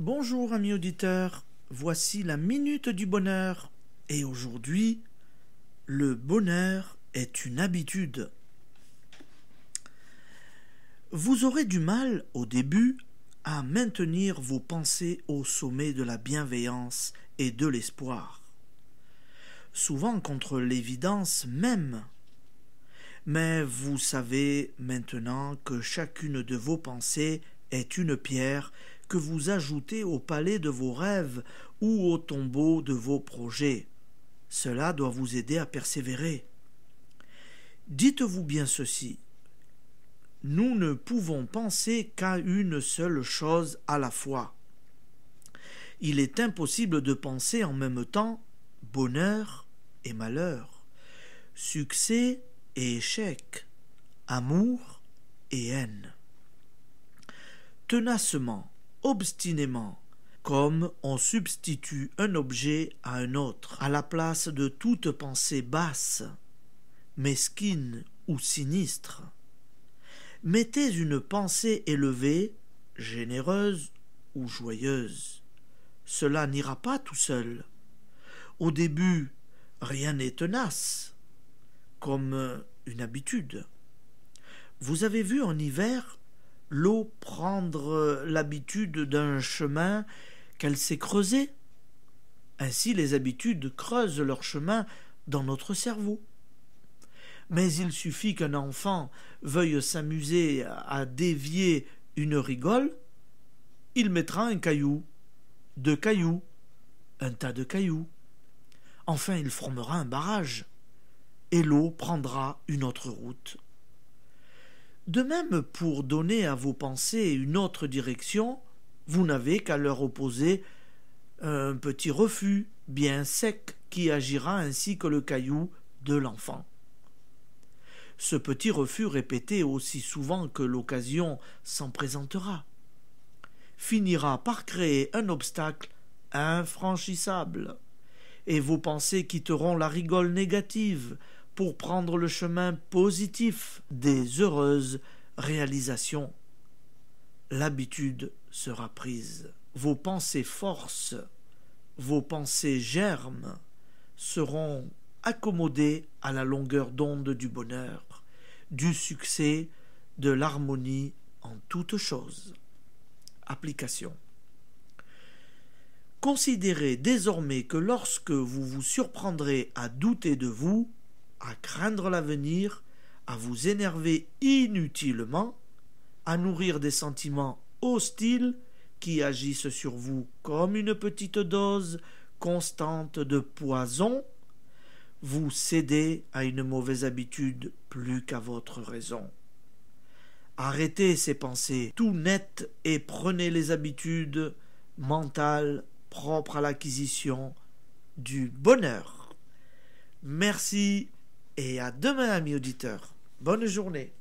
Bonjour amis auditeurs, voici la minute du bonheur. Et aujourd'hui, le bonheur est une habitude. Vous aurez du mal au début à maintenir vos pensées au sommet de la bienveillance et de l'espoir, souvent contre l'évidence même. Mais vous savez maintenant que chacune de vos pensées est une pierre que vous ajoutez au palais de vos rêves ou au tombeau de vos projets. Cela doit vous aider à persévérer. Dites-vous bien ceci. Nous ne pouvons penser qu'à une seule chose à la fois. Il est impossible de penser en même temps bonheur et malheur, succès et échec, amour et haine. Tenacement, obstinément, comme on substitue un objet à un autre, à la place de toute pensée basse, mesquine ou sinistre. Mettez une pensée élevée, généreuse ou joyeuse. Cela n'ira pas tout seul. Au début, rien n'est tenace, comme une habitude. Vous avez vu en hiver l'eau prendre l'habitude d'un chemin qu'elle s'est creusé. Ainsi les habitudes creusent leur chemin dans notre cerveau. Mais il suffit qu'un enfant veuille s'amuser à dévier une rigole, il mettra un caillou, deux cailloux, un tas de cailloux. Enfin il formera un barrage, et l'eau prendra une autre route. De même, pour donner à vos pensées une autre direction, vous n'avez qu'à leur opposer un petit refus bien sec qui agira ainsi que le caillou de l'enfant. Ce petit refus répété aussi souvent que l'occasion s'en présentera finira par créer un obstacle infranchissable, et vos pensées quitteront la rigole négative pour prendre le chemin positif des heureuses réalisations. L'habitude sera prise. Vos pensées forces, vos pensées germes seront accommodées à la longueur d'onde du bonheur, du succès, de l'harmonie en toutes choses. Application. Considérez désormais que lorsque vous vous surprendrez à douter de vous, à craindre l'avenir, à vous énerver inutilement, à nourrir des sentiments hostiles qui agissent sur vous comme une petite dose constante de poison, vous cédez à une mauvaise habitude plus qu'à votre raison. Arrêtez ces pensées tout nettes et prenez les habitudes mentales propres à l'acquisition du bonheur. Merci et à demain, amis auditeurs. Bonne journée.